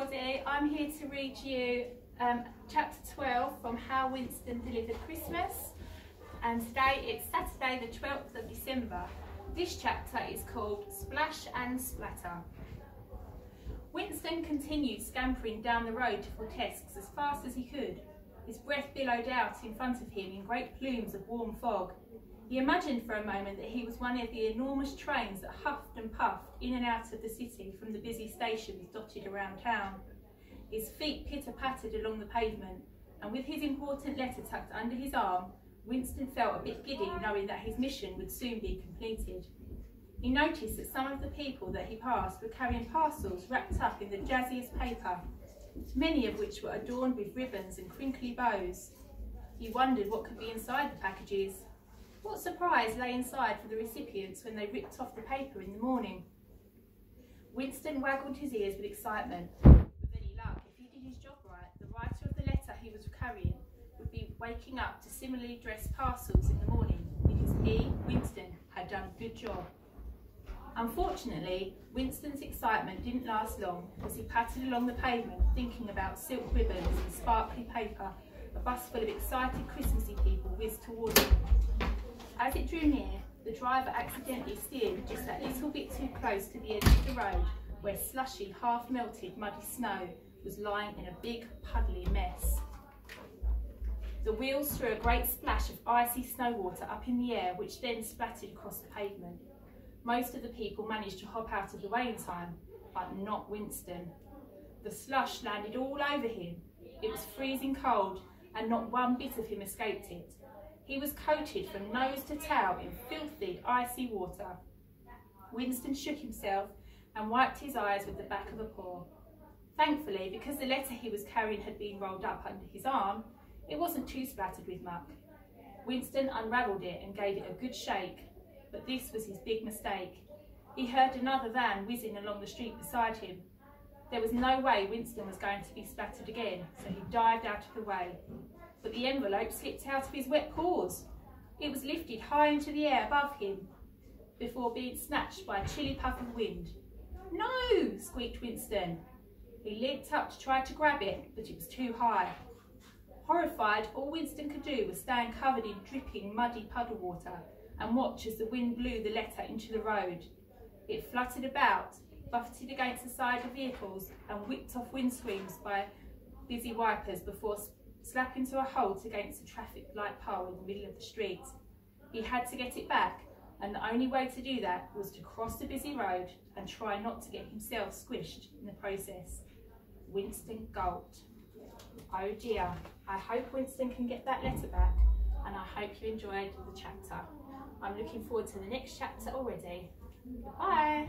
everybody, I'm here to read you um, chapter 12 from How Winston Delivered Christmas and today it's Saturday the 12th of December. This chapter is called Splash and Splatter. Winston continued scampering down the road to Fortesques as fast as he could. His breath billowed out in front of him in great plumes of warm fog. He imagined for a moment that he was one of the enormous trains that huffed and puffed in and out of the city from the busy stations dotted around town. His feet pitter-pattered along the pavement, and with his important letter tucked under his arm, Winston felt a bit giddy knowing that his mission would soon be completed. He noticed that some of the people that he passed were carrying parcels wrapped up in the jazziest paper, many of which were adorned with ribbons and crinkly bows. He wondered what could be inside the packages what surprise lay inside for the recipients when they ripped off the paper in the morning? Winston waggled his ears with excitement. With any luck, if he did his job right, the writer of the letter he was carrying would be waking up to similarly dressed parcels in the morning because he, Winston, had done a good job. Unfortunately, Winston's excitement didn't last long as he pattered along the pavement thinking about silk ribbons and sparkly paper, a bus full of excited Christmassy people whizzed towards him. As it drew near, the driver accidentally steered just a little bit too close to the edge of the road where slushy, half-melted muddy snow was lying in a big, puddly mess. The wheels threw a great splash of icy snow water up in the air which then splattered across the pavement. Most of the people managed to hop out of the way in time, but not Winston. The slush landed all over him. It was freezing cold and not one bit of him escaped it. He was coated from nose to tail in filthy, icy water. Winston shook himself and wiped his eyes with the back of a paw. Thankfully, because the letter he was carrying had been rolled up under his arm, it wasn't too splattered with muck. Winston unravelled it and gave it a good shake, but this was his big mistake. He heard another van whizzing along the street beside him. There was no way Winston was going to be splattered again, so he dived out of the way but the envelope slipped out of his wet paws. It was lifted high into the air above him before being snatched by a chilly puff of wind. No, squeaked Winston. He leaped up to try to grab it, but it was too high. Horrified, all Winston could do was stand covered in dripping, muddy puddle water and watch as the wind blew the letter into the road. It fluttered about, buffeted against the side of vehicles and whipped off windscreens by busy wipers before slapping into a halt against a traffic light pole in the middle of the street. He had to get it back, and the only way to do that was to cross the busy road and try not to get himself squished in the process. Winston gulped. Oh dear, I hope Winston can get that letter back, and I hope you enjoyed the chapter. I'm looking forward to the next chapter already. Bye.